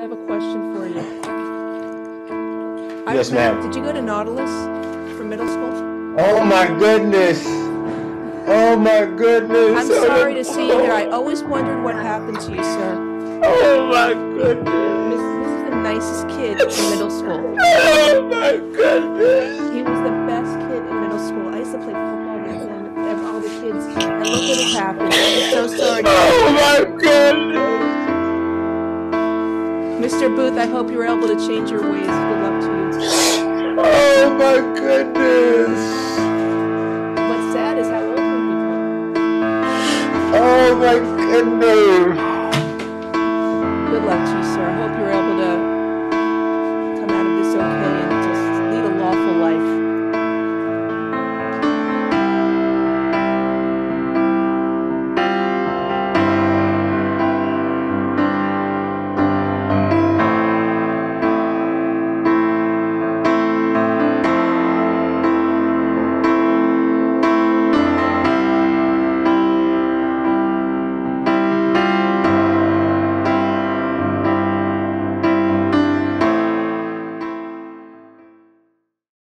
I have a question for you. Yes, ma'am. Did you go to Nautilus for middle school? Oh my goodness. Oh my goodness. I'm sorry to see you here. I always wondered what happened to you, sir. Oh my goodness. This, this is the nicest kid in middle school. Oh my goodness. He was the best kid in middle school. I used to play football with him and all the kids. And look what has happened. I'm so sorry. Oh my goodness. Mr. Booth, I hope you're able to change your ways. Good luck to you. Oh my goodness. What's sad is how old we've become. Oh my goodness. Good luck to you, sir. I hope you're able to come out of this okay